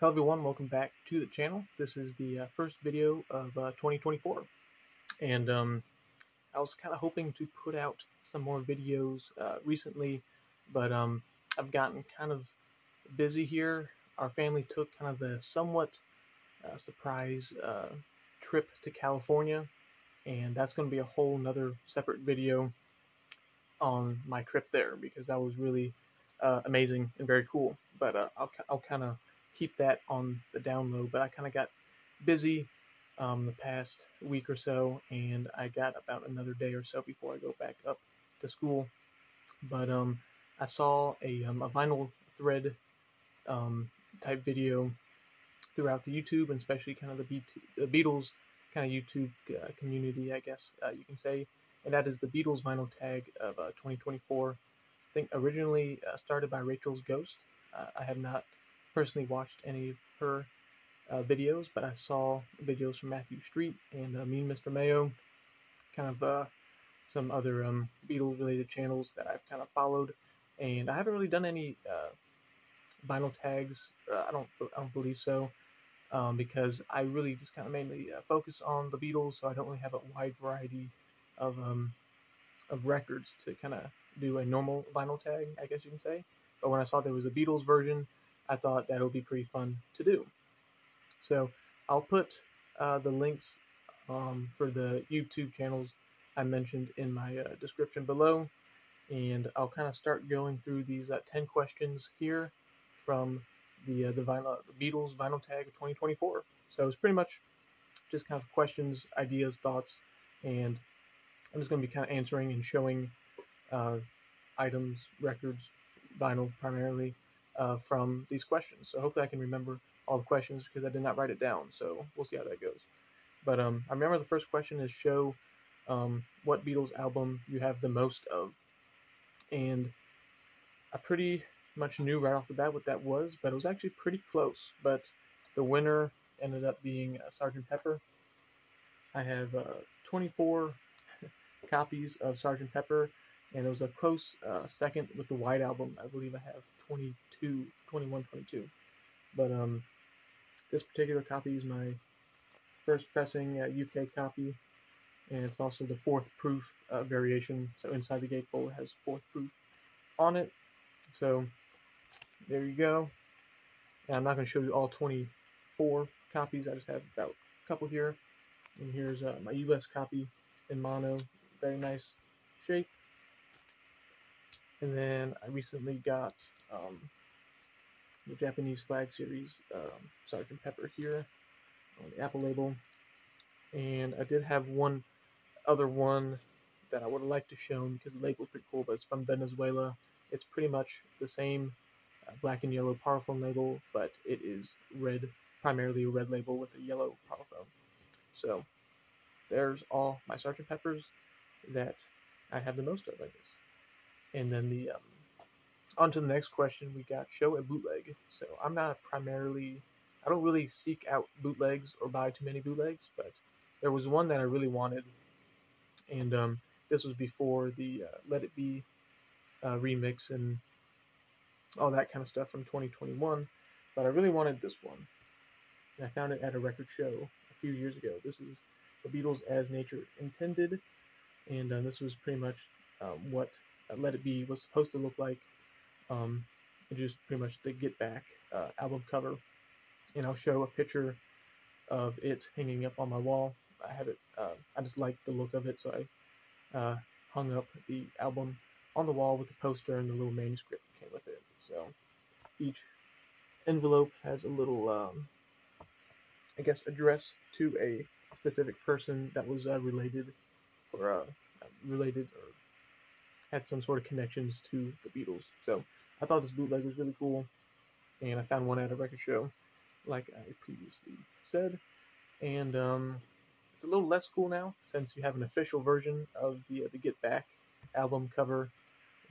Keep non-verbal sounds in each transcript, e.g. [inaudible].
Hello everyone, welcome back to the channel. This is the uh, first video of uh, 2024 and um, I was kind of hoping to put out some more videos uh, recently but um, I've gotten kind of busy here. Our family took kind of a somewhat uh, surprise uh, trip to California and that's going to be a whole nother separate video on my trip there because that was really uh, amazing and very cool but I'll, I'll kind of keep that on the down low. But I kind of got busy um, the past week or so, and I got about another day or so before I go back up to school. But um, I saw a, um, a vinyl thread um, type video throughout the YouTube, and especially kind of the, Be- the Beatles kind of YouTube uh, community, I guess uh, you can say. And that is the Beatles vinyl tag of uh, 2024. I think originally uh, started by Rachel's Ghost. Uh, I have not personally watched any of her uh, videos, but I saw videos from Matthew Street and uh, Mean Mr. Mayo, kind of uh, some other um, Beatles related channels that I've kind of followed, and I haven't really done any uh, vinyl tags. Uh, I don't, I don't believe so, um, because I really just kind of mainly uh, focus on the Beatles, so I don't really have a wide variety of um, of records to kind of do a normal vinyl tag, I guess you can say. But when I saw there was a Beatles version, I thought that would be pretty fun to do. So I'll put uh, the links um, for the YouTube channels I mentioned in my uh, description below. And I'll kind of start going through these uh, 10 questions here from the, uh, the, vinyl, the Beatles vinyl tag of 2024. So it's pretty much just kind of questions, ideas, thoughts, and I'm just going to be kind of answering and showing uh, items, records, vinyl primarily, uh, from these questions. So hopefully I can remember all the questions because I did not write it down. So we'll see how that goes. But um, I remember the first question is show um, what Beatles album you have the most of. And I pretty much knew right off the bat what that was, but it was actually pretty close. But the winner ended up being uh, Sgt. Pepper. I have uh, 24 [laughs] copies of Sgt. Pepper, and it was a close uh, second with the White Album. I believe I have 22, 21, 22. But um, this particular copy is my first pressing UK copy, and it's also the fourth proof uh, variation. So inside the gatefold has fourth proof on it. So there you go. And I'm not going to show you all 24 copies. I just have about a couple here. And here's uh, my US copy in mono. Very nice shape. And then I recently got um, the Japanese flag series um, Sergeant Pepper here on the Apple label. And I did have one other one that I would have liked to show because the label is pretty cool, but it's from Venezuela. It's pretty much the same uh, black and yellow Parlophone label, but it is red, primarily a red label with a yellow Parlophone. So there's all my Sergeant Peppers that I have the most of, I guess. And then the um, on to the next question, we got show a bootleg. So I'm not primarily, I don't really seek out bootlegs or buy too many bootlegs, but there was one that I really wanted, and um, this was before the uh, Let It Be uh, remix and all that kind of stuff from 2021. But I really wanted this one, and I found it at a record show a few years ago. This is the Beatles as Nature Intended, and uh, this was pretty much um, what Let It Be was supposed to look like um, just pretty much the Get Back uh, album cover. And I'll show a picture of it hanging up on my wall. I have it, uh, I just like the look of it, so I uh, hung up the album on the wall with the poster and the little manuscript that came with it. So each envelope has a little, um, I guess, address to a specific person that was uh, related or uh, related or had some sort of connections to the Beatles. So I thought this bootleg was really cool, and I found one at a record show, like I previously said. And um, it's a little less cool now since you have an official version of the uh, the Get Back album cover,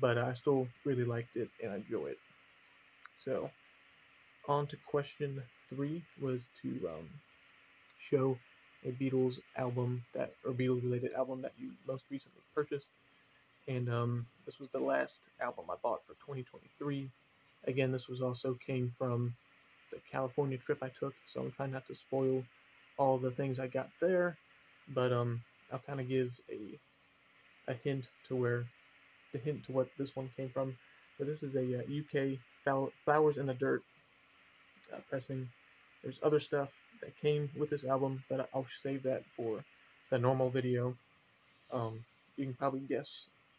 but I still really liked it and I enjoy it. So, on to question three was to um, show a Beatles album that or Beatles related album that you most recently purchased and um, this was the last album I bought for 2023. Again, this was also came from the California trip I took, so I'm trying not to spoil all the things I got there, but um, I'll kind of give a a hint to where the hint to what this one came from. But this is a uh, UK Flowers in the Dirt uh, pressing. There's other stuff that came with this album, but I'll save that for the normal video. Um, you can probably guess,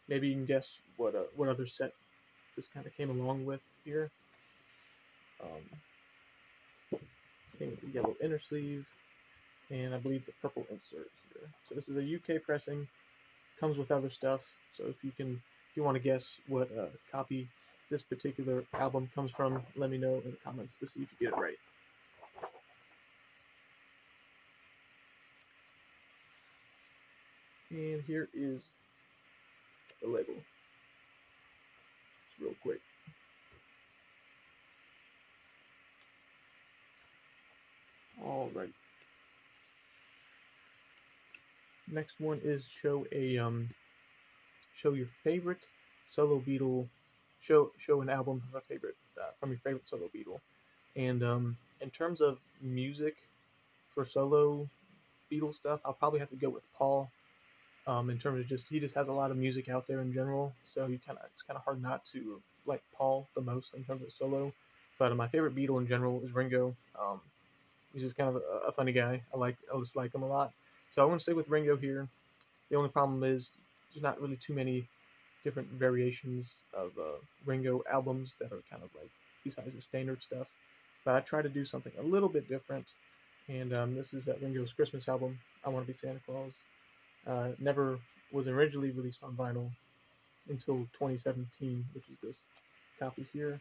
maybe you can guess what uh, what other set this kind of came along with here. Um, came with the yellow inner sleeve, and I believe the purple insert here. So this is a UK pressing, comes with other stuff. So if you can, if you want to guess what uh, copy this particular album comes from, let me know in the comments to see if you get it right. And here is the label. Real quick. All right. Next one is show a um show your favorite solo Beatle show show an album from a favorite uh, from your favorite solo Beatle. And um in terms of music for solo Beatle stuff, I'll probably have to go with Paul. Um, in terms of just he just has a lot of music out there in general, so you kind of it's kind of hard not to like Paul the most in terms of solo. But uh, my favorite Beatle in general is Ringo. Um, he's just kind of a, a, funny guy. I like I just like him a lot. So I'm gonna stay with Ringo here. The only problem is there's not really too many different variations of uh, Ringo albums that are kind of like besides the standard stuff. But I try to do something a little bit different. And um, this is that Ringo's Christmas album. I want to be Santa Claus. Uh, never was originally released on vinyl until 2017, which is this copy here.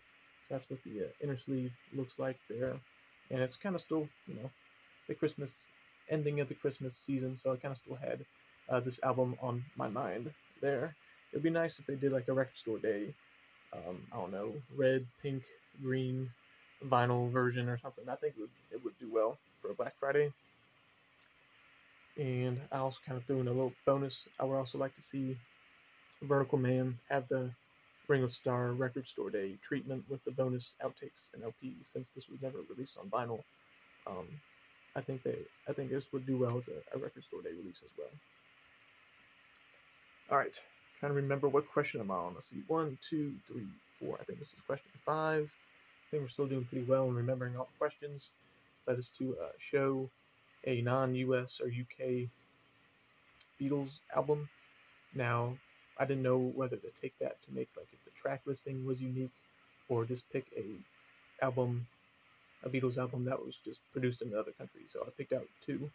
So that's what the uh, inner sleeve looks like there, and it's kind of still, you know, the Christmas ending of the Christmas season. So I kind of still had uh, this album on my mind there. It'd be nice if they did like a record store day. Um, I don't know, red, pink, green vinyl version or something. I think it would, it would do well for Black Friday. And I also kind of threw in a little bonus. I would also like to see Vertical Man have the Ringo Starr Record Store Day treatment with the bonus outtakes and LPs since this was never released on vinyl. Um, I think they, I think this would do well as a, a Record Store Day release as well. All right, trying to remember what question I'm on. Let's see, one, two, three, four. I think this is question five. I think we're still doing pretty well in remembering all the questions. That is to uh, show a non-US or UK Beatles album. Now, I didn't know whether to take that to make like if the track listing was unique, or just pick a album, a Beatles album that was just produced in another country. So I picked out two.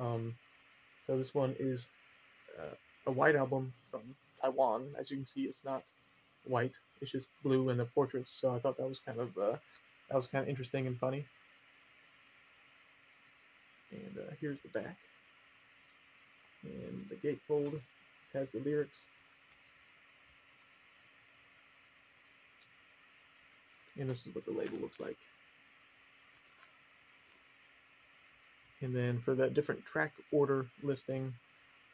Um, so this one is uh, a white album from Taiwan. As you can see, it's not white; it's just blue in the portraits. So I thought that was kind of uh, that was kind of interesting and funny. And uh, here's the back. And the gatefold has the lyrics. And this is what the label looks like. And then for that different track order listing,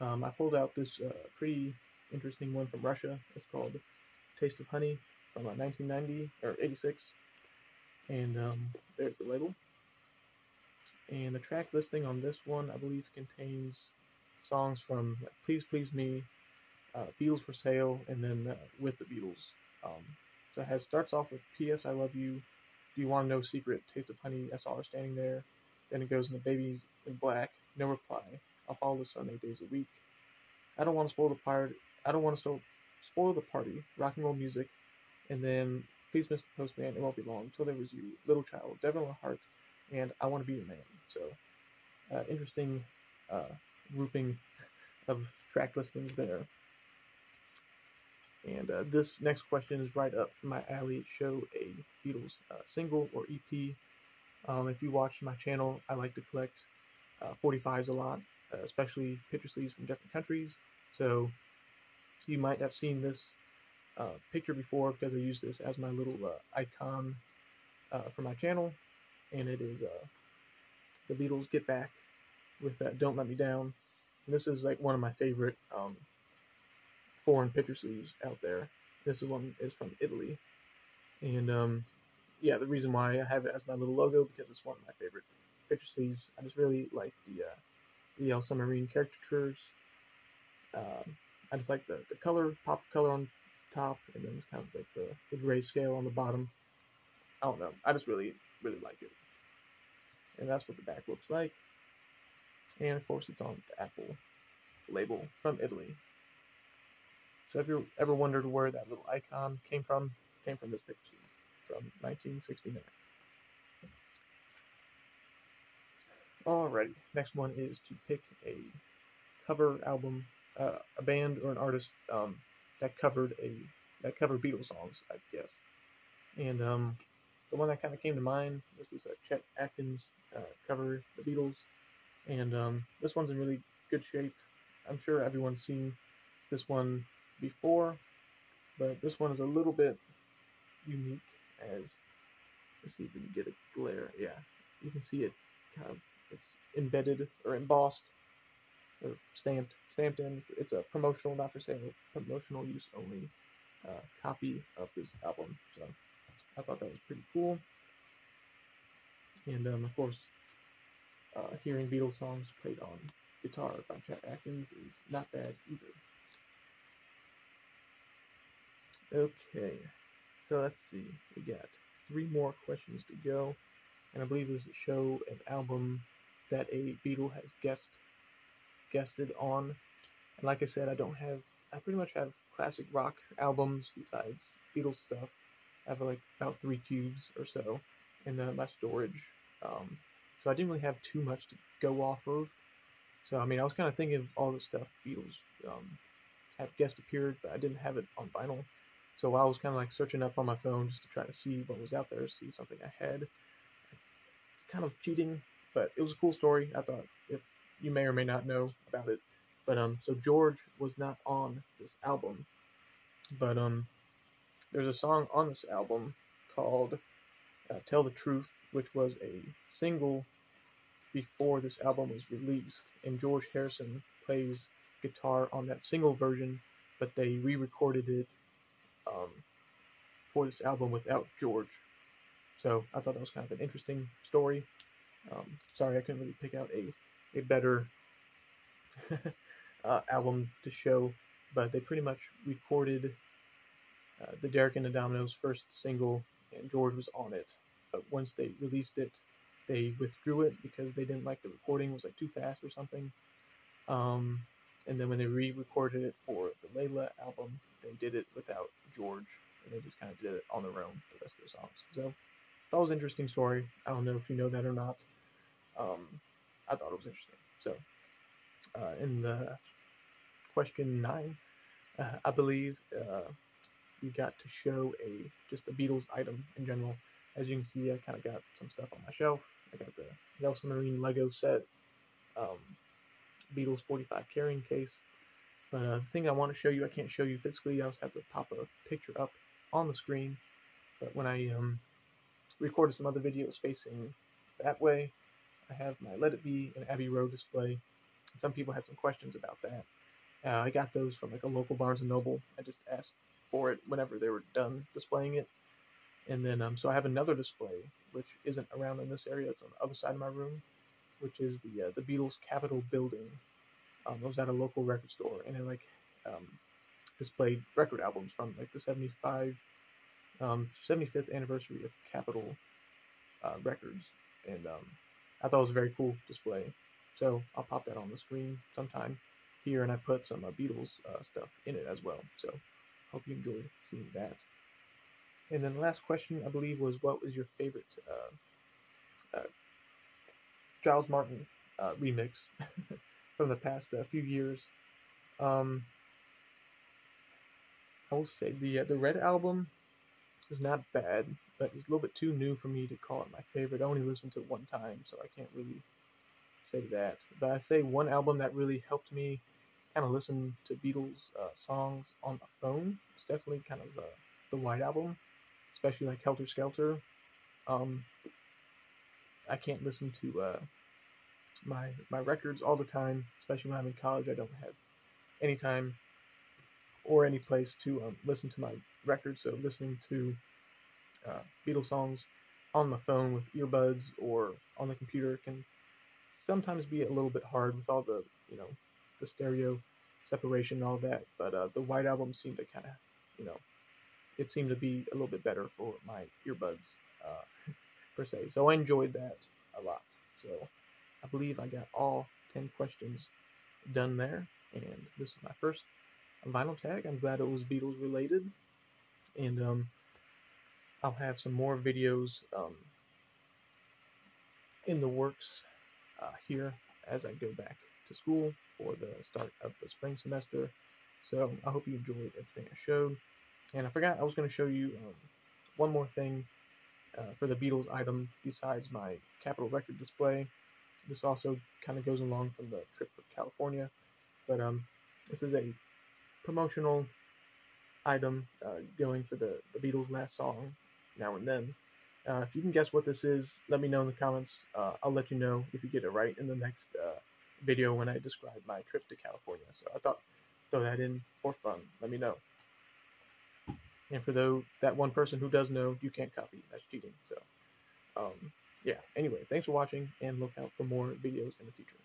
um, I pulled out this uh, pretty interesting one from Russia. It's called Taste of Honey from uh, 1990 or 86. And um, there's the label. And the track listing on this one, I believe, contains songs from like, Please Please Me, uh, Beatles for Sale, and then uh, With the Beatles. Um, so it has starts off with P.S. I Love You. Do you want to know secret? Taste of Honey. I saw her standing there. Then it goes into Baby's in Black. No reply. I'll follow the sun eight days a week. I don't want to spoil the part. I don't want to spoil the party. Rock and roll music. And then Please, Mr. Postman. It won't be long. Till there was you, little child, devil in heart and I Want to Be Your Man. So, uh, interesting uh, grouping of track listings there. And uh, this next question is right up my alley. Show a Beatles uh, single or EP. Um, if you watch my channel, I like to collect 45s uh, a lot, uh, especially picture sleeves from different countries. So you might have seen this picture before because I use this as my little icon for my channel and it is uh, the Beatles Get Back with that Don't Let Me Down. And this is like one of my favorite um, foreign picture sleeves out there. This one is from Italy, and um, yeah, the reason why I have it as my little logo because it's one of my favorite picture sleeves. I just really like the uh, the Yellow Submarine caricatures. Um, I just like the, the color, pop color on top, and then it's kind of like the, the gray scale on the bottom. I don't know. I just really, really like it. And that's what the back looks like. And of course, it's on the Apple label from Italy. So if you ever wondered where that little icon came from, came from this picture from 1969. Alrighty, next one is to pick a cover album, uh, a band or an artist um, that covered a that covered Beatles songs, I guess. And um, the one that kind of came to mind was this uh, Chet Atkins uh, cover the Beatles, and um, this one's in really good shape. I'm sure everyone's seen this one before, but this one is a little bit unique as let's see if we can get a glare. Yeah, you can see it kind of it's embedded or embossed or stamped stamped in. It's a promotional, not for sale, promotional use only uh, copy of this album. So I thought that was pretty cool. And um, of course, uh, hearing Beatles songs played on guitar by Chet Atkins is not bad either. Okay, so let's see. We got three more questions to go, and I believe there's a show, an album that a Beatle has guest guested on. And like I said, I don't have. I pretty much have classic rock albums besides Beatles stuff. I have like about three cubes or so in uh, my storage. Um, so I didn't really have too much to go off of. So I mean, I was kind of thinking of all the stuff Beatles um, have guest appeared, but I didn't have it on vinyl. So I was kind of like searching up on my phone just to try to see what was out there, see something I had. It's kind of cheating, but it was a cool story. I thought if you may or may not know about it, but um, so George was not on this album, but um, there's a song on this album called uh, "Tell the Truth," which was a single before this album was released, and George Harrison plays guitar on that single version, but they re-recorded it um, for this album without George. So I thought that was kind of an interesting story. Um, sorry, I couldn't really pick out a a better [laughs] uh, album to show, but they pretty much recorded uh, the Derek and the Dominos first single, and George was on it. But once they released it, they withdrew it because they didn't like the recording; it was like too fast or something. Um, and then when they re-recorded it for the Layla album, they did it without George, and they just kind of did it on their own the rest of the songs. So that was an interesting story. I don't know if you know that or not. Um, I thought it was interesting. So uh, in the question nine, uh, I believe uh, we got to show a just a Beatles item in general. As you can see, I kind of got some stuff on my shelf. I got the Yellow Submarine Lego set, um, Beatles 45 carrying case. But uh, the thing I want to show you, I can't show you physically. I just have to pop a picture up on the screen. But when I um, recorded some other videos facing that way, I have my Let It Be and Abbey Road display. Some people had some questions about that. Uh, I got those from like a local Barnes and Noble. I just asked for it whenever they were done displaying it. And then, um, so I have another display, which isn't around in this area. It's on the other side of my room, which is the uh, the Beatles Capitol building. Um, it was at a local record store, and it like um, displayed record albums from like the 75, um, 75th anniversary of Capitol uh, Records, and um, I thought it was a very cool display. So I'll pop that on the screen sometime here, and I put some uh, Beatles uh, stuff in it as well. So hope you enjoy seeing that. And then the last question, I believe, was what was your favorite uh, uh Giles Martin uh, remix [laughs] from the past uh, few years? Um, I will say the the Red album was not bad, but it's a little bit too new for me to call it my favorite. I only listened to it one time, so I can't really say that. But I say one album that really helped me kind of listen to Beatles uh, songs on the phone. It's definitely kind of uh, the White Album especially like Helter Skelter. Um, I can't listen to uh, my my records all the time, especially when I'm in college. I don't have any time or any place to um, listen to my records. So listening to uh, Beatles songs on my phone with earbuds or on the computer can sometimes be a little bit hard with all the you know the stereo separation and all that. But uh, the White Album seemed to kind of you know it seemed to be a little bit better for my earbuds uh, [laughs] per se. So I enjoyed that a lot. So I believe I got all 10 questions done there. And this is my first vinyl tag. I'm glad it was Beatles related. And um, I'll have some more videos um, in the works uh, here as I go back to school for the start of the spring semester. So I hope you enjoyed everything I showed. And I forgot I was going to show you um, one more thing uh, for the Beatles item besides my Capitol record display. This also kind of goes along from the trip to California, but um, this is a promotional item uh, going for the, the Beatles' last song, Now and Then. Uh, if you can guess what this is, let me know in the comments. Uh, I'll let you know if you get it right in the next uh, video when I describe my trip to California. So I thought throw that in for fun. Let me know. And for though that one person who does know, you can't copy. That's cheating. So, um, yeah. Anyway, thanks for watching, and look out for more videos in the future.